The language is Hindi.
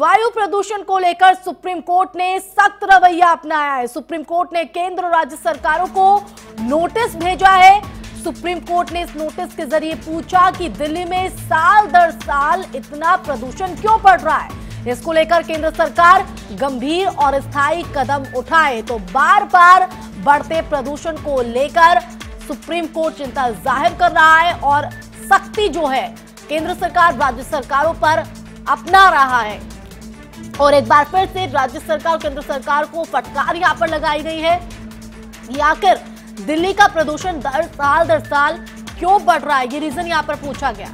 वायु प्रदूषण को लेकर सुप्रीम कोर्ट ने सख्त रवैया अपनाया है। सुप्रीम कोर्ट ने केंद्र और राज्य सरकारों को नोटिस भेजा है। सुप्रीम कोर्ट ने इस नोटिस के ज़रिए पूछा कि दिल्ली में साल दर साल इतना प्रदूषण क्यों बढ़ रहा है? इसको लेकर केंद्र सरकार गंभीर और स्थायी कदम उठाए। तो बार बार बढ़ते प्रदूषण को लेकर सुप्रीम कोर्ट चिंता ज़ाहिर कर रहा है और सख्ती जो है, केंद्र सरकार, राज्य सरकारों पर अपना रहा है। और एक बार फिर से राज्य सरकार केंद्र सरकार को फटकार यहाँ पर लगाई गई है। आखिर दिल्ली का प्रदूषण दर साल दर साल क्यों बढ़ रहा है? ये रीजन यहाँ पर पूछा गया।